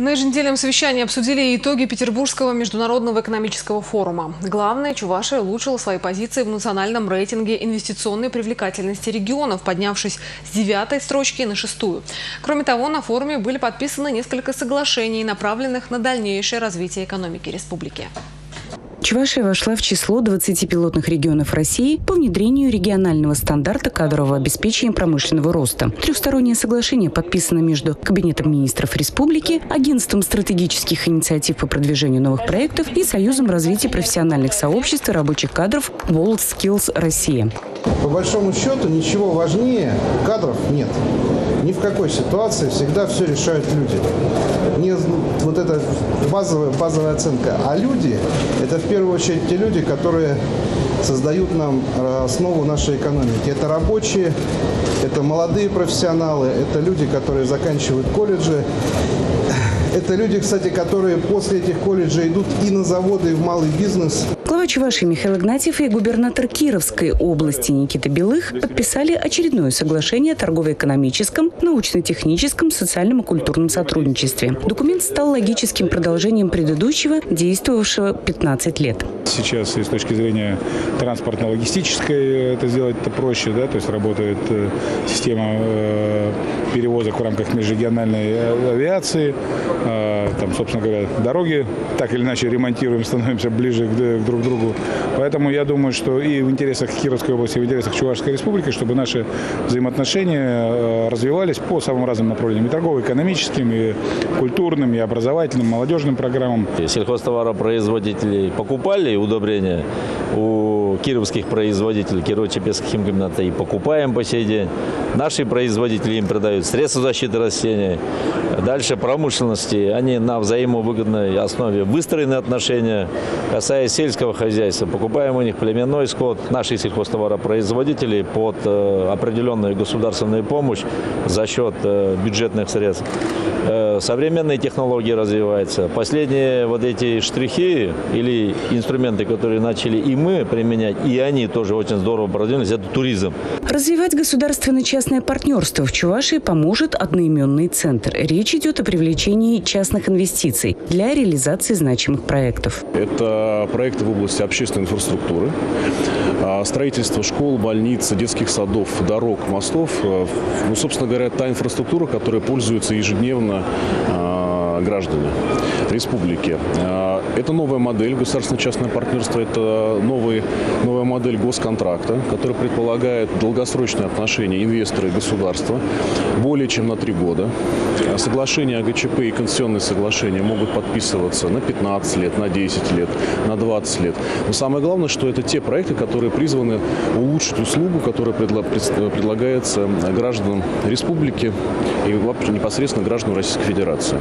На еженедельном совещании обсудили итоги Петербургского международного экономического форума. Главное, Чувашия улучшила свои позиции в национальном рейтинге инвестиционной привлекательности регионов, поднявшись с девятой строчки на шестую. Кроме того, на форуме были подписаны несколько соглашений, направленных на дальнейшее развитие экономики республики. Чувашия вошла в число 20 пилотных регионов России по внедрению регионального стандарта кадрового обеспечения промышленного роста. Трехстороннее соглашение подписано между Кабинетом министров республики, Агентством стратегических инициатив по продвижению новых проектов и Союзом развития профессиональных сообществ и рабочих кадров World Skills Россия. По большому счету ничего важнее кадров нет. Ни в какой ситуации всегда все решают люди. Не вот эта базовая, базовая оценка. А люди – это в первую очередь те люди, которые создают нам э, основу нашей экономики. Это рабочие, это молодые профессионалы, это люди, которые заканчивают колледжи, это люди, кстати, которые после этих колледжей идут и на заводы, и в малый бизнес. Глава Чувашии Михаил Игнатьев и губернатор Кировской области Никита Белых подписали очередное соглашение о торгово-экономическом, научно-техническом, социальном и культурном сотрудничестве. Документ стал логическим продолжением предыдущего, действовавшего 15 лет. Сейчас и с точки зрения транспортно-логистической это сделать это проще, да, то есть работает э, система э, перевозок в рамках межрегиональной э, авиации, там, собственно говоря, дороги так или иначе ремонтируем, становимся ближе к друг другу. Поэтому я думаю, что и в интересах Кировской области, и в интересах Чувашской республики, чтобы наши взаимоотношения развивались по самым разным направлениям. И торгово-экономическим, и культурным, и образовательным, молодежным программам. Сельхозтоваропроизводители покупали удобрения у кировских производителей, Кирово-Чепецких химкомбината и покупаем по сей день. Наши производители им продают средства защиты растений. Дальше промышленности, они на взаимовыгодной основе выстроены отношения. Касаясь сельского хозяйства, покупаем у них племенной скот, наши сельхозтоваропроизводители под э, определенную государственную помощь за счет э, бюджетных средств. Э, современные технологии развиваются. Последние вот эти штрихи или инструменты, которые начали и мы применять, и они тоже очень здорово продвинулись, это туризм. Развивать государственно-частное партнерство в Чувашии поможет одноименный центр. Речь идет о привлечении частных инвестиций для реализации значимых проектов. Это проекты в области общественной инфраструктуры, а, строительство школ, больниц, детских садов, дорог, мостов. Э, ну, собственно говоря, та инфраструктура, которая пользуется ежедневно а, граждане республики. А, это новая модель государственно-частное партнерство, это новый, новая модель госконтракта, которая предполагает долгосрочные отношения инвестора и государства более чем на три года. Соглашения о ГЧП и концессионные соглашения могут подписываться на 15 лет, на 10 лет, на 20 лет. Но самое главное, что это те проекты, которые призваны улучшить услугу, которая предлагается гражданам республики и непосредственно гражданам Российской Федерации.